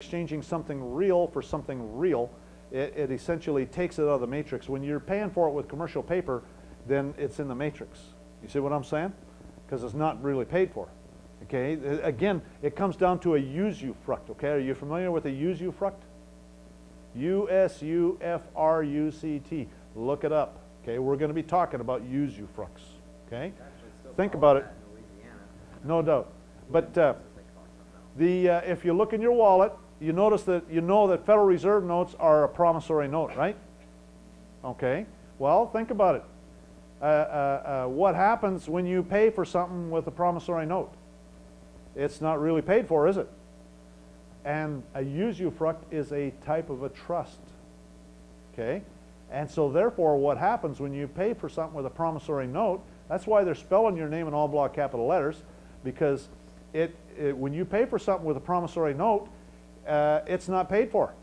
exchanging something real for something real, it, it essentially takes it out of the matrix. When you're paying for it with commercial paper, then it's in the matrix. You see what I'm saying? Because it's not really paid for. Okay, again, it comes down to a usufruct. Okay, are you familiar with a usufruct? U-S-U-F-R-U-C-T. Look it up. Okay, we're going to be talking about usufructs. Okay, think about it. No doubt. But uh, the uh, if you look in your wallet, you notice that you know that Federal Reserve notes are a promissory note, right? Okay. Well, think about it. Uh, uh, uh, what happens when you pay for something with a promissory note? It's not really paid for, is it? And a usufruct is a type of a trust. Okay? And so therefore what happens when you pay for something with a promissory note, that's why they're spelling your name in all block capital letters, because it, it when you pay for something with a promissory note, uh, it's not paid for.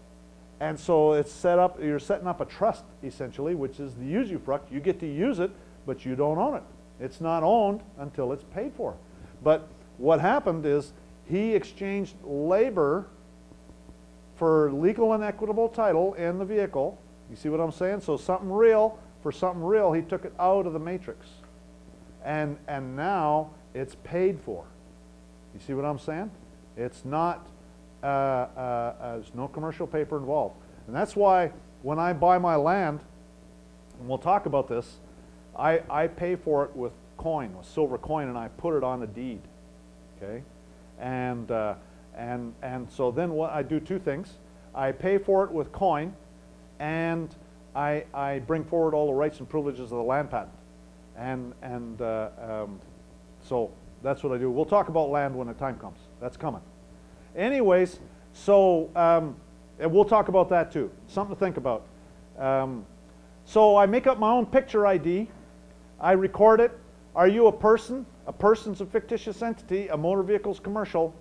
And so it's set up, you're setting up a trust essentially, which is the usufruct. You get to use it, but you don't own it. It's not owned until it's paid for. But what happened is he exchanged labor for legal and equitable title in the vehicle. You see what I'm saying? So something real for something real, he took it out of the matrix. And, and now it's paid for. You see what I'm saying? It's not there's no commercial paper involved. And that's why when I buy my land, and we'll talk about this, I, I pay for it with coin, with silver coin, and I put it on a deed. Okay? And, uh, and, and so then what I do two things. I pay for it with coin, and I, I bring forward all the rights and privileges of the land patent. And, and uh, um, so that's what I do. We'll talk about land when the time comes. That's coming. Anyways, so um, and we'll talk about that too. Something to think about. Um, so I make up my own picture ID. I record it. Are you a person? A person's a fictitious entity. A motor vehicle's commercial.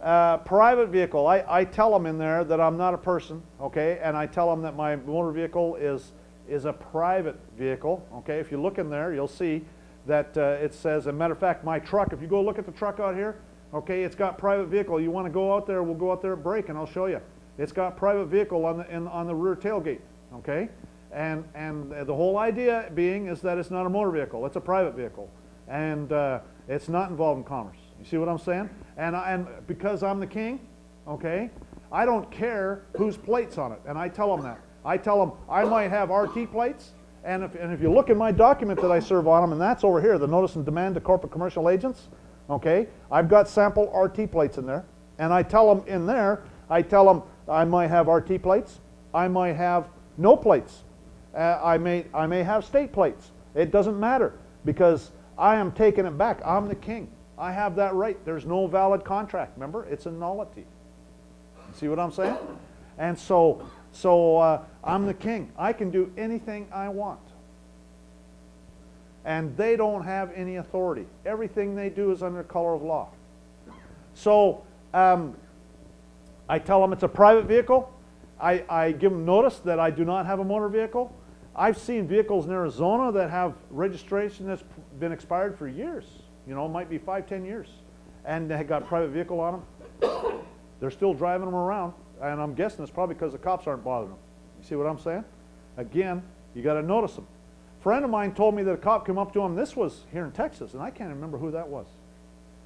Uh, private vehicle. I, I tell them in there that I'm not a person, okay, and I tell them that my motor vehicle is is a private vehicle. Okay, if you look in there, you'll see that uh, it says. As a matter of fact, my truck. If you go look at the truck out here, Okay, it's got private vehicle. You want to go out there, we'll go out there at break and I'll show you. It's got private vehicle on the, in, on the rear tailgate. Okay? And, and the whole idea being is that it's not a motor vehicle. It's a private vehicle. And uh, it's not involved in commerce. You see what I'm saying? And, and because I'm the king, okay, I don't care whose plate's on it. And I tell them that. I tell them I might have RT plates. And if, and if you look in my document that I serve on them, and that's over here, the notice and demand to corporate commercial agents, Okay? I've got sample RT plates in there. And I tell them in there, I tell them I might have RT plates. I might have no plates. Uh, I, may, I may have state plates. It doesn't matter because I am taking it back. I'm the king. I have that right. There's no valid contract. Remember? It's a nullity. See what I'm saying? And so, so uh, I'm the king. I can do anything I want and they don't have any authority. Everything they do is under color of law. So um, I tell them it's a private vehicle. I, I give them notice that I do not have a motor vehicle. I've seen vehicles in Arizona that have registration that's been expired for years. You know, might be five, ten years. And they got private vehicle on them. They're still driving them around. And I'm guessing it's probably because the cops aren't bothering them. You see what I'm saying? Again, you got to notice them friend of mine told me that a cop came up to him. This was here in Texas, and I can't remember who that was.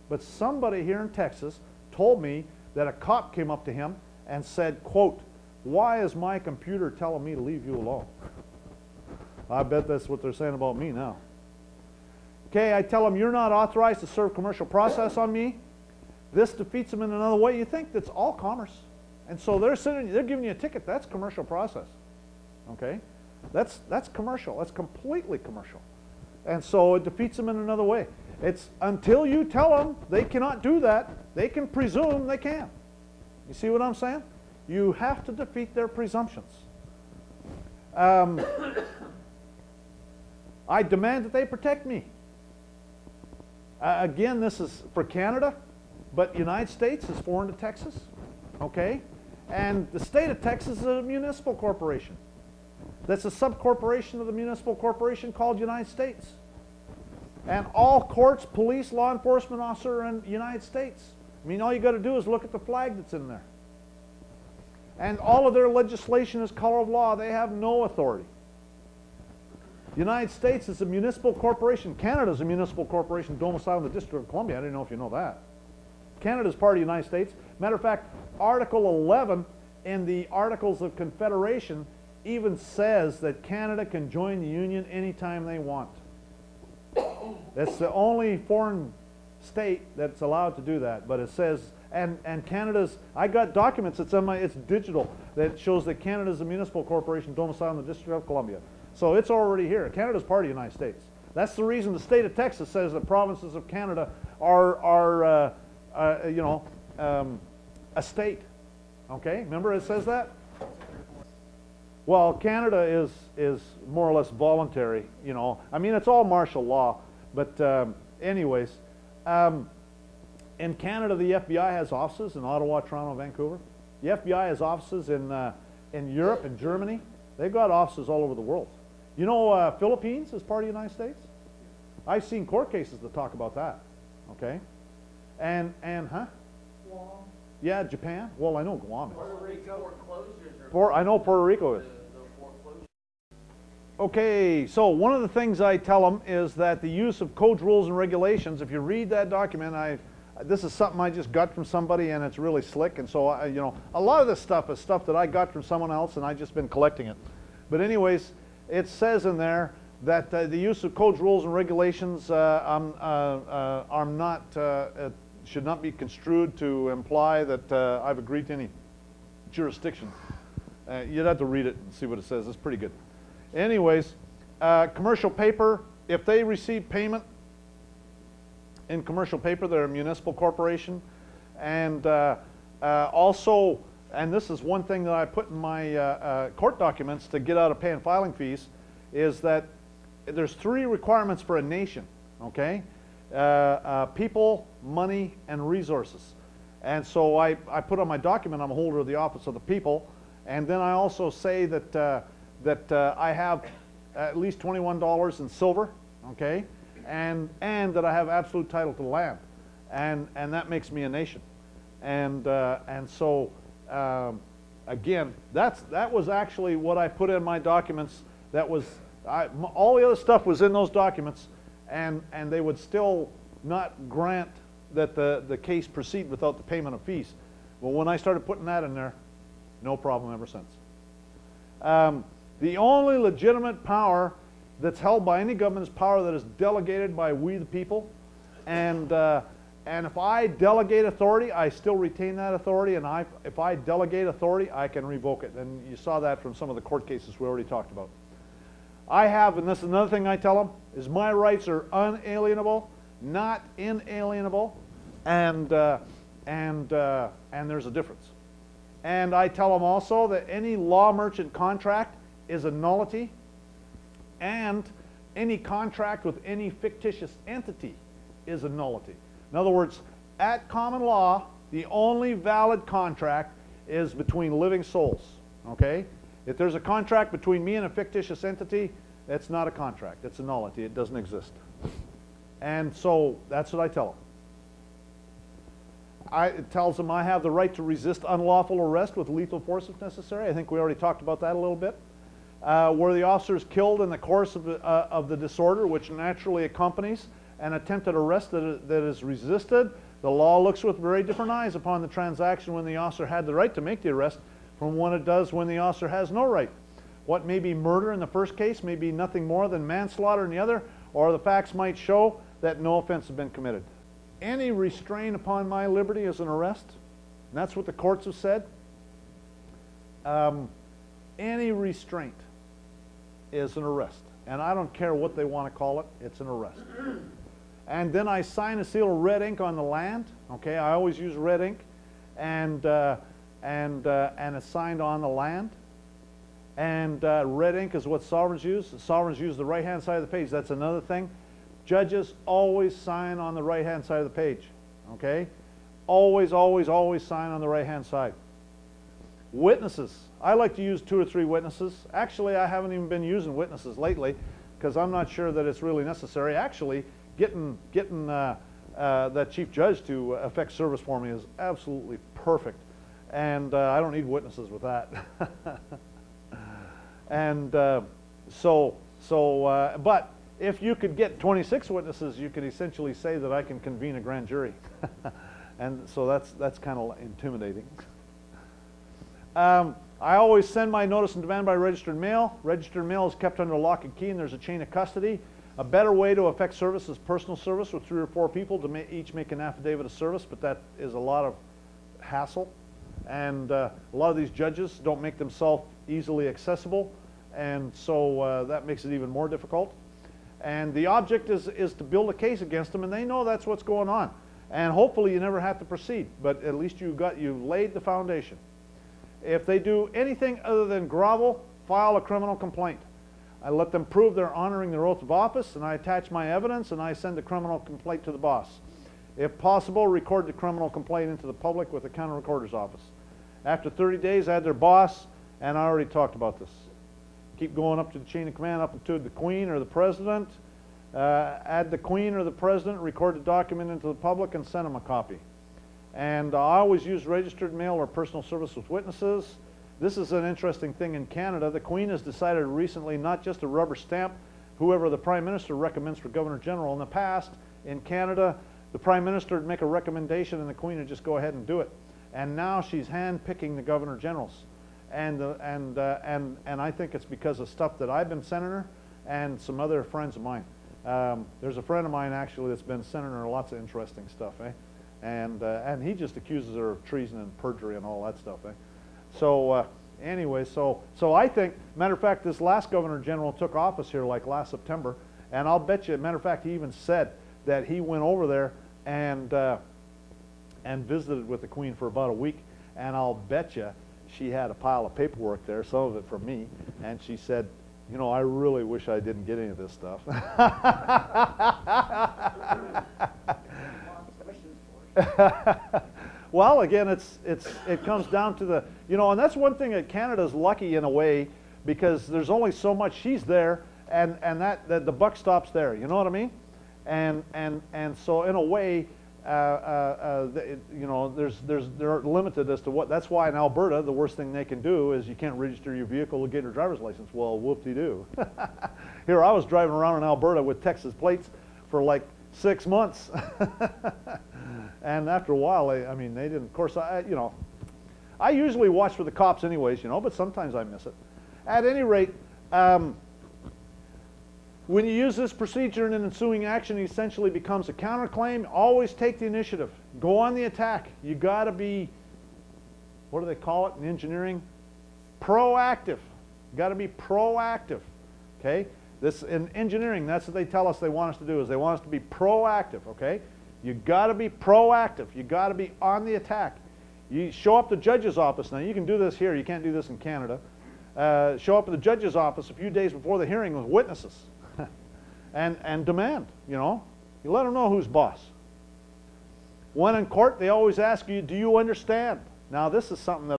But somebody here in Texas told me that a cop came up to him and said, quote, why is my computer telling me to leave you alone? I bet that's what they're saying about me now. Okay, I tell them, you're not authorized to serve commercial process on me. This defeats them in another way. You think that's all commerce. And so they're they're giving you a ticket. That's commercial process. Okay? That's, that's commercial. That's completely commercial. And so it defeats them in another way. It's until you tell them they cannot do that, they can presume they can. You see what I'm saying? You have to defeat their presumptions. Um, I demand that they protect me. Uh, again, this is for Canada, but United States is foreign to Texas. Okay? And the state of Texas is a municipal corporation that's a subcorporation of the municipal corporation called United States. And all courts, police, law enforcement officer in United States. I mean, all you got to do is look at the flag that's in there. And all of their legislation is color of law. They have no authority. United States is a municipal corporation. Canada is a municipal corporation domiciled in the District of Columbia. I didn't know if you know that. Canada is part of the United States. Matter of fact, Article 11 in the Articles of Confederation even says that Canada can join the Union anytime they want. That's the only foreign state that's allowed to do that. But it says, and, and Canada's, I got documents, it's on my, it's digital, that shows that Canada's a municipal corporation domiciled in the District of Columbia. So it's already here. Canada's part of the United States. That's the reason the state of Texas says the provinces of Canada are, are uh, uh, you know, um, a state. Okay, remember it says that? Well, Canada is, is more or less voluntary, you know. I mean, it's all martial law. But um, anyways, um, in Canada, the FBI has offices in Ottawa, Toronto, Vancouver. The FBI has offices in, uh, in Europe and Germany. They've got offices all over the world. You know, uh, Philippines is part of the United States. I've seen court cases that talk about that. Okay, and and huh? Guam. Yeah, Japan. Well, I know Guam is. Puerto Rico foreclosures are. For, I know Puerto Rico is. Okay, so one of the things I tell them is that the use of codes, rules, and regulations. If you read that document, I this is something I just got from somebody, and it's really slick. And so, I, you know, a lot of this stuff is stuff that I got from someone else, and I've just been collecting it. But anyways, it says in there that uh, the use of codes, rules, and regulations uh, um, uh, uh are not uh, uh, should not be construed to imply that I've agreed to any jurisdiction. you'd have to read it and see what it says. It's pretty good. Anyways, commercial paper, if they receive payment in commercial paper, they're a municipal corporation, and also and this is one thing that I put in my uh, uh, court documents to get out of paying filing fees, is that there's three requirements for a nation, okay? Uh, uh, people, money, and resources. And so I, I put on my document, I'm a holder of the office of the people, and then I also say that, uh, that uh, I have at least $21 in silver, okay? And, and that I have absolute title to the land. And, and that makes me a nation. And, and so um, again, that's, that was actually what I put in my documents. That was, I, all the other stuff was in those documents, and, and they would still not grant that the, the case proceed without the payment of fees. Well, when I started putting that in there, no problem ever since. Um, the only legitimate power that's held by any government is power that is delegated by we the people. And uh, and if I delegate authority, I still retain that authority. And I, if I delegate authority, I can revoke it. And you saw that from some of the court cases we already talked about. I have, and this is another thing I tell them, is my rights are unalienable, not inalienable, and, uh, and, uh, and there's a difference. And I tell them also that any law merchant contract is a nullity, and any contract with any fictitious entity is a nullity. In other words, at common law, the only valid contract is between living souls, okay? If there's a contract between me and a fictitious entity, it's not a contract. It's a nullity. It doesn't exist. And so that's what I tell them. I, it tells them I have the right to resist unlawful arrest with lethal force if necessary. I think we already talked about that a little bit. Uh, were the officers killed in the course of the, uh, of the disorder, which naturally accompanies an attempted arrest that, that is resisted, the law looks with very different eyes upon the transaction when the officer had the right to make the arrest from what it does when the officer has no right. What may be murder in the first case may be nothing more than manslaughter in the other, or the facts might show that no offense has been committed. Any restraint upon my liberty is an arrest. And that's what the courts have said. Um, any restraint is an arrest. And I don't care what they want to call it, it's an arrest and then I sign a seal of red ink on the land. Okay, I always use red ink, and uh, and uh, and it's signed on the land. And uh, red ink is what sovereigns use. The sovereigns use the right-hand side of the page. That's another thing. Judges always sign on the right-hand side of the page. Okay, always, always, always sign on the right-hand side. Witnesses. I like to use two or three witnesses. Actually, I haven't even been using witnesses lately because I'm not sure that it's really necessary. Actually, getting, getting uh, uh, that chief judge to effect service for me is absolutely perfect. And uh, I don't need witnesses with that. and uh, so, so, uh, but if you could get 26 witnesses, you could essentially say that I can convene a grand jury. and so that's, that's kind of intimidating. Um, I always send my notice and demand by registered mail. Registered mail is kept under lock and key, and there's a chain of custody. A better way to effect service is personal service with three or four people to ma each make an affidavit of service, but that is a lot of hassle. And uh, a lot of these judges don't make themselves easily accessible, and so uh, that makes it even more difficult. And the object is, is to build a case against them, and they know that's what's going on. And hopefully you never have to proceed, but at least you got, you've laid the foundation. If they do anything other than grovel, file a criminal complaint. I let them prove they're honoring their oath of office, and I attach my evidence, and I send the criminal complaint to the boss. If possible, record the criminal complaint into the public with the county recorder's office. After 30 days, I add their boss, and I already talked about this. Keep going up to the chain of command, up to the queen or the president. Uh, add the queen or the president, record the document into the public, and send them a copy. And I always use registered mail or personal service with witnesses. This is an interesting thing in Canada. The Queen has decided recently not just to rubber stamp whoever the Prime Minister recommends for Governor General. In the past, in Canada, the Prime Minister would make a recommendation and the Queen would just go ahead and do it. And now she's hand-picking the Governor Generals. And, the, and, uh, and, and I think it's because of stuff that I've been her and some other friends of mine. Um, there's a friend of mine actually that's been her lots of interesting stuff, eh? And, uh, and he just accuses her of treason and perjury and all that stuff, eh? So uh, anyway, so, so I think, matter of fact, this last Governor General took office here like last September, and I'll bet you, matter of fact, he even said that he went over there and, uh, and visited with the Queen for about a week, and I'll bet you she had a pile of paperwork there, some of it from me, and she said, you know, I really wish I didn't get any of this stuff. well, again, it's, it's, it comes down to the, you know, and that's one thing that Canada's lucky in a way because there's only so much she's there and, and that, that the buck stops there. You know what I mean? And, and, and so in a way, uh, uh, uh, it, you know, there's, there's, they're limited as to what, that's why in Alberta, the worst thing they can do is you can't register your vehicle to get your driver's license. Well, whoop-de-doo. Here I was driving around in Alberta with Texas plates for like six months. and after a while, they, I mean, they didn't, of course, I, you know, I usually watch for the cops anyways, you know, but sometimes I miss it. At any rate, um, when you use this procedure in an ensuing action, it essentially becomes a counterclaim. Always take the initiative. Go on the attack. You got to be, what do they call it in engineering? Proactive. You got to be proactive. Okay? This in engineering, that's what they tell us they want us to do is they want us to be proactive, okay? You got to be proactive. You got to be on the attack. You show up the judge's office. Now, you can do this here. You can't do this in Canada. Uh, show up at the judge's office a few days before the hearing with witnesses and, and demand, you know. You let them know who's boss. When in court, they always ask you, do you understand? Now, this is something that